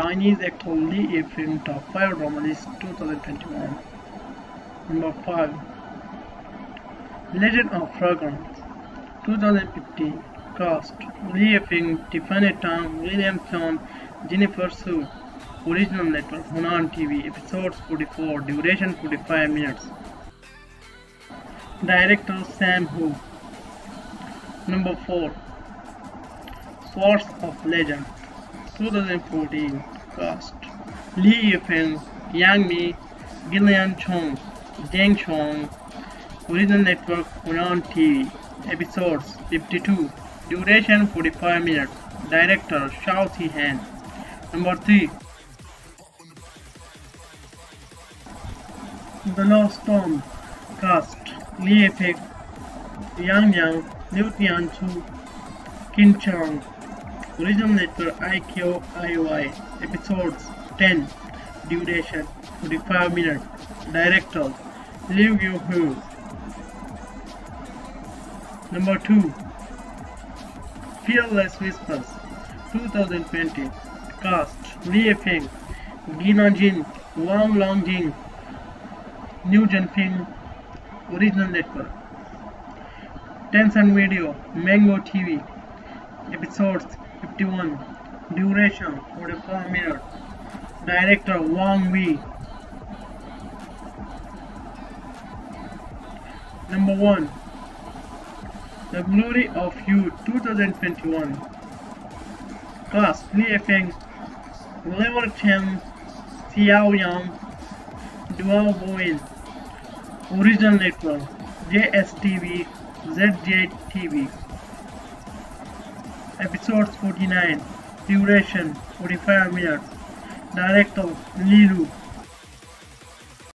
Chinese actor Li Yifeng top 5 drama list 2021. Number 5. Legend of Fragrance 2015. Cast Li Yifeng, Tiffany Tang, William Cheung, Jennifer Su. Original network Hunan TV. Episodes 44. Duration 45 minutes. Director Sam Hu. Number 4. Swords of Legend 2014 Cast Li Yifeng, Yang Mi, Gillian Chong, Zhang Chong Original Network Hunan TV Episodes 52 Duration 45 minutes Director Shao Han Number 3 The Lost Tomb Cast Li Yifeng, Yang Yang, Liu Tianzuo, Qin Chang Original Network IQ IOI Episodes 10 Duration 45 minutes. Director Liu Yu Hu Number 2 Fearless Whispers 2020 Cast Li Feng Gina Jin Wang Longzheng New Feng Original Network Tencent Video Mango TV Episodes 51 Duration 44 minutes. Director Wang Wei. Number 1 The Glory of You 2021 Cast Li Feng. Oliver Chen Xiao Yang Dual Bowen Original Network. JSTV ZJTV Episodes 49 Duration 45 minutes. Director Lilu